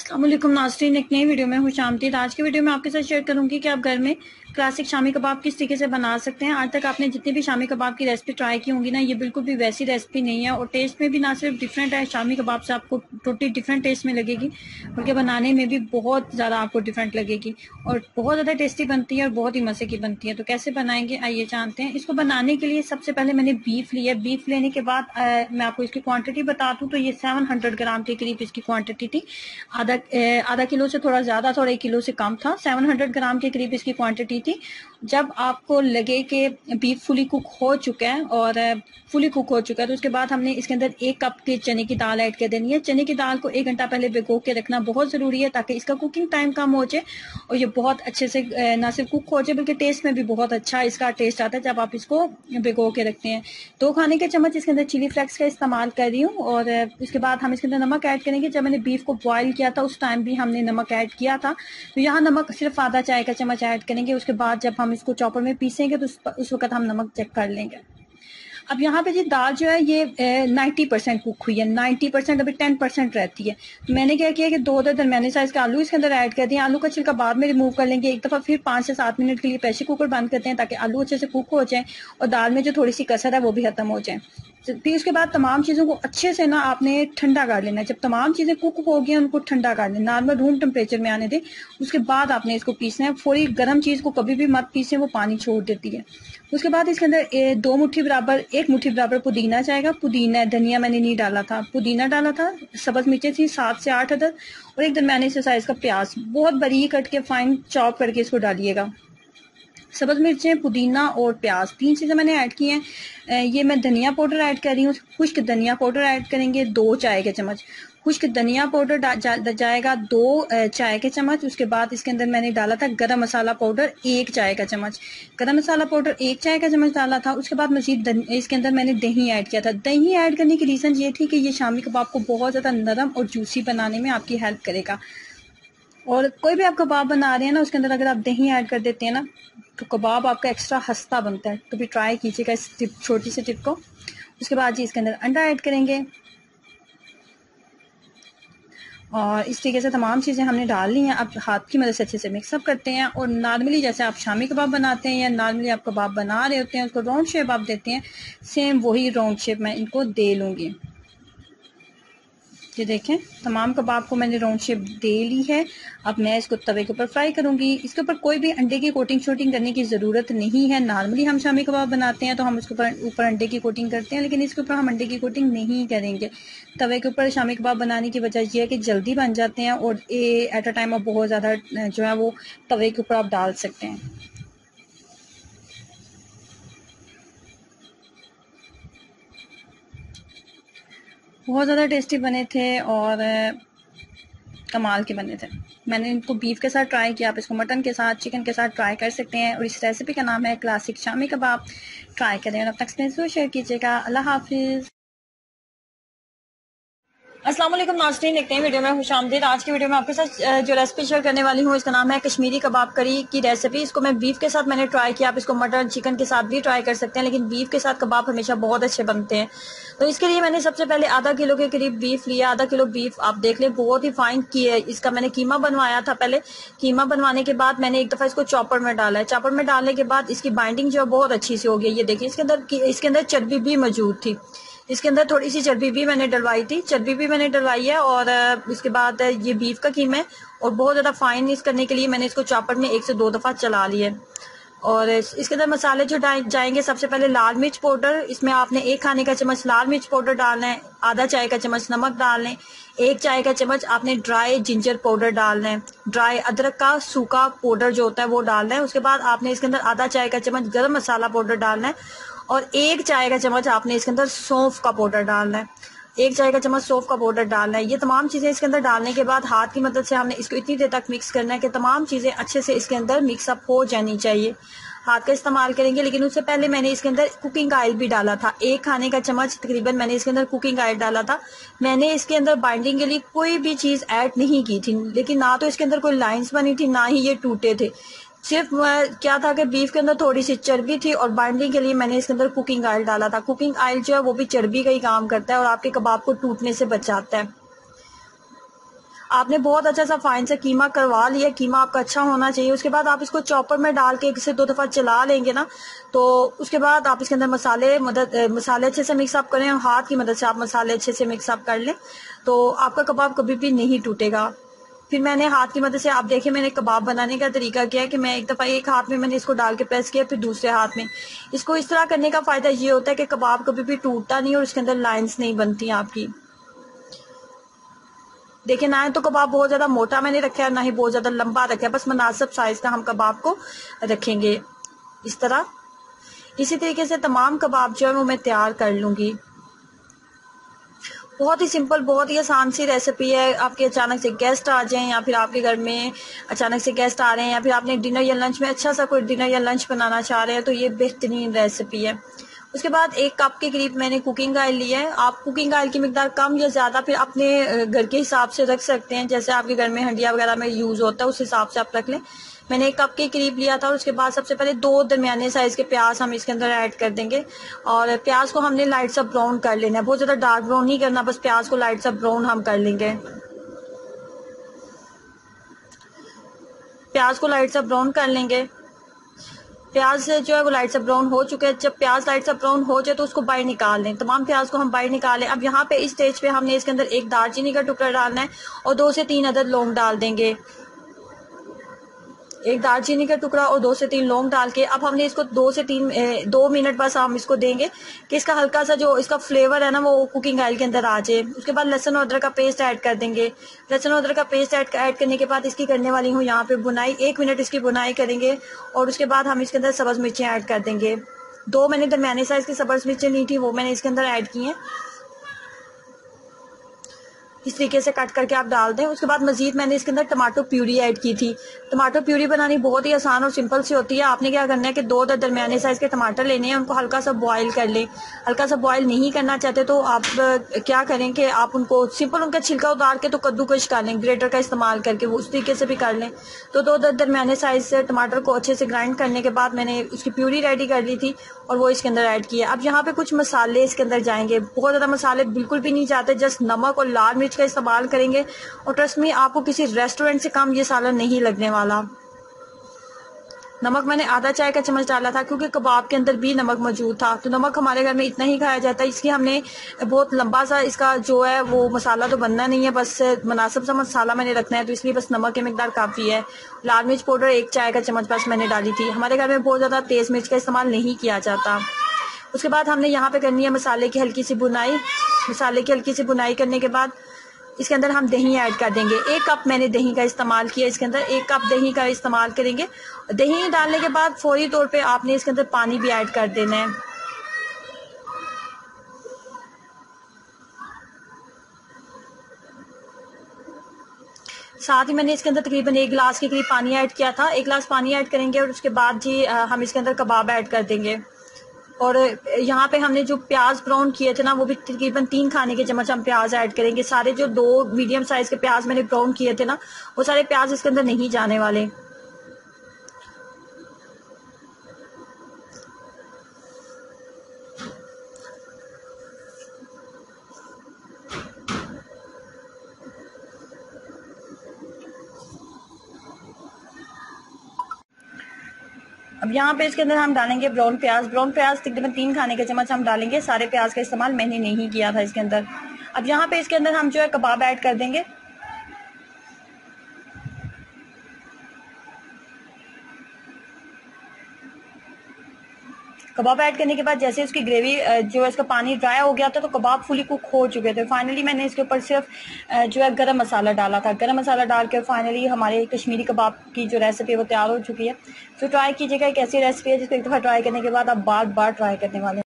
असलम नाजरीन। एक नई वीडियो में खुश आमदीद आज की वीडियो में आपके साथ शेयर करूँगी कि आप घर में क्लासिक शामी कबाब किस तरीके से बना सकते हैं। आज तक आपने जितनी भी शामी कबाब की रेसिपी ट्राई की होंगी ना, ये बिल्कुल भी वैसी रेसिपी नहीं है और टेस्ट में भी ना सिर्फ़ डिफरेंट है, शामी कबाब से आपको टोटली डिफरेंट टेस्ट में लगेगी बल्कि बनाने में भी बहुत ज़्यादा आपको डिफरेंट लगेगी और बहुत ज़्यादा टेस्टी बनती है और बहुत ही मज़े की बनती है। तो कैसे बनाएँगे, आइए जानते हैं। इसको बनाने के लिए सबसे पहले मैंने बीफ लिया बीफ लेने के बाद मैं आपको इसकी क्वान्टिटी बता दूँ तो ये सेवन ग्राम के करीब इसकी क्वान्टिटी थी। आधा आधा किलो से थोड़ा ज़्यादा थोड़ा एक किलो से कम था। सेवन हंड्रेड ग्राम के करीब इसकी क्वांटिटी थी। जब आपको लगे कि बीफ फुली कुक हो चुका है और फुली कुक हो चुका है तो उसके बाद हमने इसके अंदर एक कप की चने की दाल ऐड कर देनी है। चने की दाल को एक घंटा पहले भिगो के रखना बहुत ज़रूरी है ताकि इसका कुकिंग टाइम कम हो जाए और ये बहुत अच्छे से ना सिर्फ़ कुक हो जाए बल्कि टेस्ट में भी बहुत अच्छा इसका टेस्ट आता है जब आप इसको भिगो के रखते हैं। दो खाने के चम्मच इसके अंदर चिली फ्लेक्स का इस्तेमाल कर रही हूँ और उसके बाद हम इसके अंदर नमक ऐड करेंगे। जब मैंने बीफ को बॉयल किया था उस टाइम भी हमने नमक ऐड किया था। तो यहाँ नमक सिर्फ़ आधा चाय का चम्मच ऐड करेंगे, उसके बाद जब हम इसको चॉपर में पीसेंगे तो उस वक्त हम नमक चेक कर लेंगे। अब यहाँ पे जी दाल जो है, ये नाइन्टी परसेंट कुक हुई है। नाइन्टी परसेंट अभी टेन परसेंट रहती है। मैंने क्या किया कि दो दो दरमियाने साइज़ के आलू इसके अंदर ऐड कर दिए। आलू का छिलका बाद में रिमूव कर लेंगे। एक दफ़ा फिर पाँच से सात मिनट के लिए प्रेशर कुकर बंद करते हैं ताकि आलू अच्छे से कुक हो जाए और दाल में जो थोड़ी सी कसर है, वो भी खत्म हो जाए। फिर उसके बाद तमाम चीज़ों को अच्छे से ना आपने ठंडा कर लेना जब तमाम चीज़ें कुक हो गई, उनको ठंडा कर लेना नॉर्मल रूम टेम्परेचर में आने दें, उसके बाद आपने इसको पीसना है। थोड़ी गर्म चीज़ को कभी भी मत पीसे, वो पानी छोड़ देती है। उसके बाद इसके अंदर दो मुट्ठी बराबर, एक मुट्ठी बराबर पुदीना जाएगा पुदीना, धनिया मैंने नहीं डाला था। पुदीना डाला था, सब्ज मिर्चें थी, सात से आठ अदर और एक दरमियाने से साइज़ का प्याज, बहुत बरी कट के फाइन चॉप करके इसको डालिएगा। सब्ज मिर्चें पुदीना और प्याज। तीन चीज़ें मैंने ऐड की हैं। ये मैं धनिया पाउडर ऐड कर रही हूँ। खुश्क धनिया पाउडर ऐड करेंगे दो चाय के चम्मच। खुश्क धनिया पाउडर जा, जाएगा दो चाय के चम्मच। उसके बाद इसके अंदर मैंने डाला था गरम मसाला पाउडर एक चाय का चम्मच। गरम मसाला पाउडर एक चाय का चम्मच डाला था। उसके बाद मजीद इसके अंदर मैंने दही ऐड किया था। दही ऐड करने की रीज़न ये थी कि ये शामी कबाब को बहुत ज़्यादा नरम और जूसी बनाने में आपकी हेल्प करेगा। और कोई भी आप कबाब बना रहे हैं ना, उसके अंदर अगर आप दही ऐड कर देते हैं ना तो कबाब आपका एक्स्ट्रा हंसता बनता है। तो भी ट्राई कीजिएगा इस टिप छोटी सी टिप को। उसके बाद जी इसके अंदर अंडा ऐड करेंगे। और इस तरीके से तमाम चीज़ें हमने डाल ली हैं। आप हाथ की मदद से अच्छे से मिक्सअप करते हैं और नॉर्मली जैसे आप शामी कबाब बनाते हैं या नॉर्मली आप कबाब बना रहे होते हैं, उसको राउंड शेप आप देते हैं सेम वही राउंड शेप मैं इनको दे लूँगी। ये देखें, तमाम कबाब को मैंने राउंड शेप दे ली है। अब मैं इसको तवे के ऊपर फ्राई करूँगी। इसके ऊपर कोई भी अंडे की कोटिंग शोटिंग करने की ज़रूरत नहीं है। नॉर्मली हम शामी कबाब बनाते हैं तो हम उसके ऊपर ऊपर अंडे की कोटिंग करते हैं, लेकिन इसके ऊपर हम अंडे की कोटिंग नहीं करेंगे। तवे के ऊपर शामी कबाब बनाने की वजह यह है कि जल्दी बन जाते हैं और एट अ टाइम आप बहुत ज़्यादा, जो है वो तवे के ऊपर आप डाल सकते हैं। बहुत ज़्यादा टेस्टी बने थे और कमाल के बने थे। मैंने इनको बीफ के साथ ट्राई किया, आप इसको मटन के साथ चिकन के साथ ट्राई कर सकते हैं और इस रेसिपी का नाम है क्लासिक शामी कबाब। ट्राई करें और अपना एक्सपीरियंस शेयर कीजिएगा। अल्लाह हाफिज़। असलम नाजरीन, देखते हैं वीडियो में खुश आमदीद आज की वीडियो में आपके साथ जो रेसिपी शेयर करने वाली हूँ, इसका नाम है कश्मीरी कबाब करी की रेसिपी इसको मैं बीफ के साथ मैंने ट्राई किया। आप इसको मटन चिकन के साथ भी ट्राई कर सकते हैं, लेकिन बीफ के साथ कबाब हमेशा बहुत अच्छे बनते हैं। तो इसके लिए मैंने सबसे पहले आधा किलो के करीब बीफ लिया। आधा किलो बीफ आप देख लें, बहुत ही फाइन की है। इसका मैंने कीमा बनवाया था पहले। कीमा बनवाने के बाद मैंने एक दफ़ा इसको चॉपर में डाला है। चॉपर में डालने के बाद इसकी बाइंडिंग जो है बहुत अच्छी सी हो गई। ये देखिए, इसके अंदर इसके अंदर चर्बी भी मौजूद थी। इसके अंदर थोड़ी सी चर्बी भी मैंने डलवाई थी। चर्बी भी मैंने डलवाई है और इसके बाद ये बीफ का कीम है और बहुत ज़्यादा फाइन इस करने के लिए मैंने इसको चॉपर में एक से दो दफ़ा चला लिया और इसके अंदर मसाले जो जाएँगे। सबसे पहले लाल मिर्च पाउडर, इसमें आपने एक खाने का चम्मच लाल मिर्च पाउडर डालना है, आधा चाय का चम्मच नमक डालना है, एक चाय का चम्मच आपने ड्राई जिंजर पाउडर डालना है। ड्राई अदरक का सूखा पाउडर जो होता है वो डालना है। उसके बाद आपने इसके अंदर आधा चाय का चम्मच गर्म मसाला पाउडर डालना है। और एक चाय का चम्मच आपने इसके अंदर सौंफ का पाउडर डालना है। एक चाय का चम्मच सौंफ का पाउडर डालना है। ये तमाम चीज़ें इसके अंदर डालने के बाद हाथ की मदद से हमने इसको इतनी देर तक मिक्स करना है कि तमाम चीज़ें अच्छे से इसके अंदर मिक्सअप हो जानी चाहिए। हाथ का इस्तेमाल करेंगे, लेकिन उससे पहले मैंने इसके अंदर कुकिंग ऑयल भी डाला था। एक खाने का चम्मच तकरीबन मैंने इसके अंदर कुकिंग ऑयल डाला था। मैंने इसके अंदर बाइंडिंग के लिए कोई भी चीज़ ऐड नहीं की थी, लेकिन ना तो इसके अंदर कोई लाइंस बनी थी, ना ही ये टूटे थे। सिर्फ़ क्या था कि बीफ के अंदर थोड़ी सी चर्बी थी और बाइंडिंग के लिए मैंने इसके अंदर कुकिंग ऑयल डाला था। कुकिंग ऑयल जो है वो भी चर्बी का ही काम करता है और आपके कबाब को टूटने से बचाता है। आपने बहुत अच्छा सा फाइन से कीमा करवा लिया, कीमा आपका अच्छा होना चाहिए। उसके बाद आप इसको चॉपर में डाल के एक से दो दफ़ा चला लेंगे ना तो उसके बाद आप इसके अंदर मसाले, मदद मसाले अच्छे से मिक्स अप करें हाथ की मदद से आप मसाले अच्छे से मिक्सअप कर लें तो आपका कबाब कभी भी नहीं टूटेगा। फिर मैंने हाथ की मदद से, आप देखिए, मैंने कबाब बनाने का तरीका किया कि मैं एक दफ़ा एक हाथ में मैंने इसको डाल के प्रेस किया, फिर दूसरे हाथ में। इसको इस तरह करने का फ़ायदा ये होता है कि कबाब कभी भी टूटता नहीं और उसके अंदर लाइंस नहीं बनती आपकी। देखिए, ना तो कबाब बहुत ज़्यादा मोटा मैंने रखा है, ना ही बहुत ज़्यादा लंबा रखा है, बस मुनासिब साइज़ का हम कबाब को रखेंगे इस तरह। इसी तरीके से तमाम कबाब जो है वो मैं तैयार कर लूँगी। बहुत ही सिंपल बहुत ही आसान सी रेसिपी है। आपके अचानक से गेस्ट आ जाएँ या फिर आपके घर में अचानक से गेस्ट आ रहे हैं या फिर आपने डिनर या लंच में अच्छा सा कोई डिनर या लंच बनाना चाह रहे हैं तो ये बेहतरीन रेसिपी है। उसके बाद एक कप के करीब मैंने कुकिंग ऑयल लिया है। आप कुकिंग ऑयल की मकदार कम या ज़्यादा फिर अपने घर के हिसाब से रख सकते हैं। जैसे आपके घर में हंडिया वगैरह में यूज़ होता है, उस हिसाब से आप रख लें। मैंने एक कप के करीब लिया था और उसके बाद सबसे पहले दो दरमियाने साइज़ के प्याज हम इसके अंदर ऐड कर देंगे। और प्याज को हमने लाइट सा ब्राउन कर लेना है। बहुत ज़्यादा डार्क ब्राउन नहीं करना, बस प्याज को लाइट सा ब्राउन हम कर लेंगे। प्याज को लाइट सा ब्राउन कर लेंगे। प्याज जो है वो लाइट सा ब्राउन हो चुके हैं। जब प्याज लाइट सा ब्राउन हो जाए तो उसको बाहर निकाल लें। तमाम प्याज को हम बाहर निकालें। अब यहाँ पे इस स्टेज पे हमने इसके अंदर एक दालचीनी का टुकड़ा डालना है और दो से तीन अदद लौंग डाल देंगे। एक दालचीनी का टुकड़ा और दो से तीन लौंग डाल के, अब हमने इसको दो से तीन दो मिनट बस हम इसको देंगे कि इसका हल्का सा जो इसका फ्लेवर है ना, वो कुकिंग ऑयल के अंदर आ जाए। उसके बाद लहसन और अदरक का पेस्ट ऐड कर देंगे। लहसुन और अदरक का पेस्ट ऐड ऐड करने के बाद इसकी करने वाली हूँ यहाँ पे बुनाई। एक मिनट इसकी बुनाई करेंगे और उसके बाद हम इसके अंदर सब्ज मिर्चें ऐड कर देंगे। दो मैंने दरमियानी साइज़ की सब्ज मिर्चें ली थी, वो मैंने इसके अंदर ऐड की हैं। इस तरीके से कट करके आप डाल दें। उसके बाद मजीद मैंने इसके अंदर टमाटो प्यूरी ऐड की थी। टमाटो प्यूरी बनानी बहुत ही आसान और सिंपल सी होती है। आपने क्या करना है कि दो दर दरमियाने साइज़ के टमाटर लेने हैं, उनको हल्का सा बॉयल कर लें। हल्का सा बॉयल नहीं करना चाहते तो आप क्या करें कि आप उनको सिंपल उनका छिलका उतार के तो कद्दूकश कर लें, ग्रेटर का इस्तेमाल करके, वो उस तरीके से भी कर लें। तो दो दरमियाने साइज़ से टमाटर को अच्छे से ग्राइंड करने के बाद मैंने उसकी प्यूरी रेडी कर ली थी और वो इसके अंदर ऐड किया अब यहाँ पे कुछ मसाले इसके अंदर जाएँगे। बहुत ज़्यादा मसाले बिल्कुल भी नहीं जाते जस्ट नमक और लाल मिर्च का इस्तेमाल करेंगे। और ट्रस्ट में आपको किसी रेस्टोरेंट से कम ये सालन नहीं लगने वाला। नमक मैंने आधा चाय का चम्मच डाला था, क्योंकि कबाब के अंदर भी नमक मौजूद था। तो नमक हमारे घर में इतना ही खाया जाता है, इसलिए हमने बहुत लंबा सा इसका जो है, वो मसाला तो बनना नहीं है, बस मुनासिब सा मसाला मैंने रखना है तो इसलिए बस नमक की मकदार काफ़ी है। लाल मिर्च पाउडर, एक चाय का चम्मच बस मैंने डाली थी। हमारे घर में बहुत ज़्यादा तेज़ मिर्च का इस्तेमाल नहीं किया जाता। उसके बाद हमने यहाँ पे करनी है मसाले की हल्की सी बुनाई। मसाले की हल्की सी बुनाई करने के बाद इसके अंदर हम दही ऐड कर देंगे। एक कप मैंने दही का इस्तेमाल किया इसके अंदर। एक कप दही का इस्तेमाल करेंगे। दही डालने के बाद फौरी तौर पे आपने इसके अंदर पानी भी ऐड कर देना है। साथ ही मैंने इसके अंदर तकरीबन एक गिलास के करीब पानी ऐड किया था। एक गिलास पानी ऐड करेंगे और उसके बाद जी हम इसके अंदर कबाब ऐड कर देंगे। और यहाँ पे हमने जो प्याज ब्राउन किए थे ना, वो भी तकरीबन तीन खाने के चम्मच हम प्याज ऐड करेंगे। सारे जो दो मीडियम साइज़ के प्याज मैंने ब्राउन किए थे ना, वो सारे प्याज इसके अंदर नहीं जाने वाले। अब यहाँ पे इसके अंदर हम डालेंगे ब्राउन प्याज। ब्राउन प्याज तकरीबन तीन खाने के चम्मच हम डालेंगे। सारे प्याज का इस्तेमाल मैंने नहीं किया था इसके अंदर। अब यहाँ पे इसके अंदर हम जो है कबाब ऐड कर देंगे। कबाब ऐड करने के बाद जैसे उसकी ग्रेवी जो है इसका पानी ड्राई हो गया था तो कबाब फुली कुक हो चुके थे। फाइनली मैंने इसके ऊपर सिर्फ़ जो है गरम मसाला डाला था। गरम मसाला डाल के फाइनली हमारे कश्मीरी कबाब की जो रेसिपी है वो तैयार हो चुकी है। तो ट्राई कीजिएगा, एक ऐसी रेसिपी है जिसको एक दफ़ा ट्राई करने के बाद आप बार बार ट्राई करने वाले